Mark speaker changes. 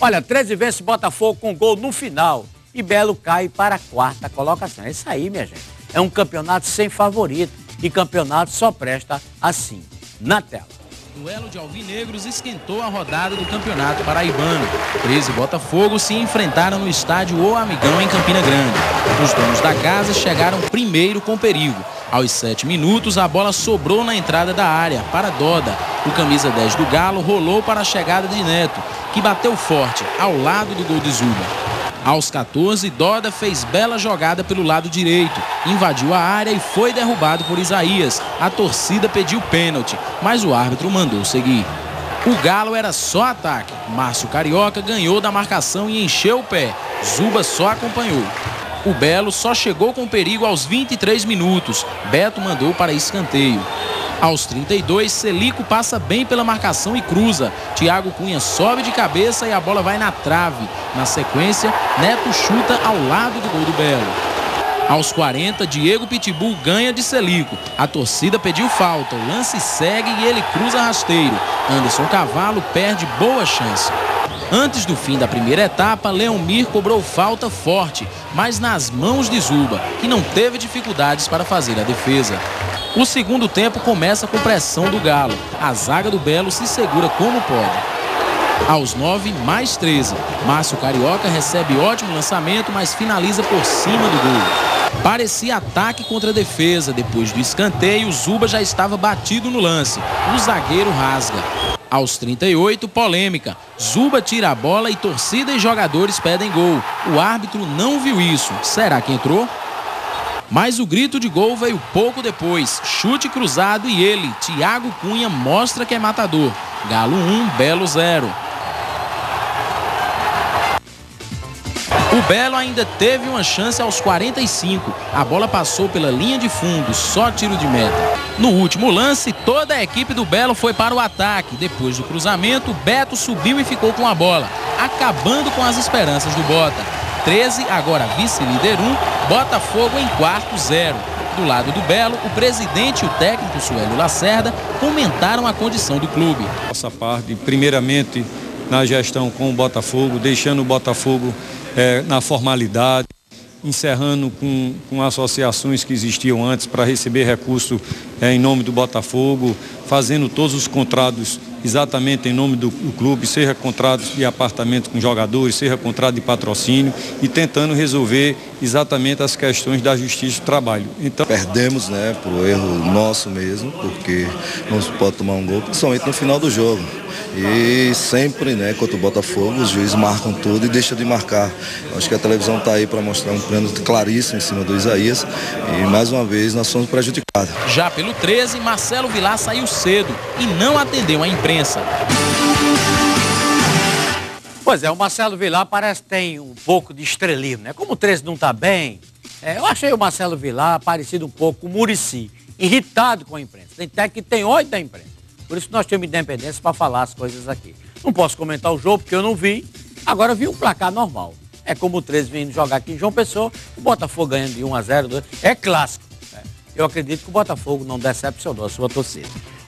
Speaker 1: Olha, 13 vence Botafogo com gol no final e Belo cai para a quarta colocação. É isso aí, minha gente. É um campeonato sem favorito e campeonato só presta assim, na tela.
Speaker 2: Duelo de alvinegros esquentou a rodada do Campeonato Paraibano. 13 Botafogo se enfrentaram no estádio O Amigão em Campina Grande. Os donos da casa chegaram primeiro com perigo. Aos 7 minutos, a bola sobrou na entrada da área para Doda. O camisa 10 do Galo rolou para a chegada de Neto, que bateu forte ao lado do gol de Zuba. Aos 14, Doda fez bela jogada pelo lado direito, invadiu a área e foi derrubado por Isaías. A torcida pediu pênalti, mas o árbitro mandou seguir. O Galo era só ataque. Márcio Carioca ganhou da marcação e encheu o pé. Zuba só acompanhou. O Belo só chegou com perigo aos 23 minutos. Beto mandou para escanteio. Aos 32, Celico passa bem pela marcação e cruza. Thiago Cunha sobe de cabeça e a bola vai na trave. Na sequência, Neto chuta ao lado do gol do Belo. Aos 40, Diego Pitbull ganha de Celico. A torcida pediu falta, o lance segue e ele cruza rasteiro. Anderson Cavalo perde boa chance. Antes do fim da primeira etapa, Leomir cobrou falta forte, mas nas mãos de Zuba, que não teve dificuldades para fazer a defesa. O segundo tempo começa com pressão do Galo. A zaga do Belo se segura como pode. Aos 9, mais 13. Márcio Carioca recebe ótimo lançamento, mas finaliza por cima do gol. Parecia ataque contra defesa. Depois do escanteio, Zuba já estava batido no lance. O zagueiro rasga. Aos 38, polêmica. Zuba tira a bola e torcida e jogadores pedem gol. O árbitro não viu isso. Será que entrou? Mas o grito de gol veio pouco depois. Chute cruzado e ele, Thiago Cunha, mostra que é matador. Galo 1, Belo 0. O Belo ainda teve uma chance aos 45. A bola passou pela linha de fundo, só tiro de meta. No último lance, toda a equipe do Belo foi para o ataque. Depois do cruzamento, Beto subiu e ficou com a bola, acabando com as esperanças do Bota. 13, agora vice-líder 1, Botafogo em quarto 0. Do lado do Belo, o presidente e o técnico Suélio Lacerda comentaram a condição do clube.
Speaker 3: Nossa parte, primeiramente na gestão com o Botafogo, deixando o Botafogo é, na formalidade, encerrando com, com associações que existiam antes para receber recurso é, em nome do Botafogo, fazendo todos os contratos exatamente em nome do, do, clube, seja contratos de apartamento com jogadores, seja contrato de patrocínio e tentando resolver exatamente as questões da justiça do trabalho.
Speaker 4: Então perdemos, né, por erro nosso mesmo, porque não se pode tomar um gol, principalmente no final do jogo. E sempre, né, contra o Botafogo, os juízes marcam tudo e deixam de marcar. Acho que a televisão está aí para mostrar um plano claríssimo em cima do Isaías. E mais uma vez nós somos prejudicados.
Speaker 2: Já pelo 13, Marcelo Vilar saiu cedo e não atendeu a imprensa.
Speaker 1: Pois é, o Marcelo Vilar parece que tem um pouco de estrelismo, né? Como o 13 não está bem, é, eu achei o Marcelo Vilar parecido um pouco com o Murici, irritado com a imprensa. Tem até que tem ódio da imprensa. Por isso nós temos independência para falar as coisas aqui. Não posso comentar o jogo porque eu não vi. Agora vi um placar normal. É como o 13 vindo jogar aqui em João Pessoa, o Botafogo ganhando de 1 a 0. É clássico. É. Eu acredito que o Botafogo não decepcionou a sua torcida.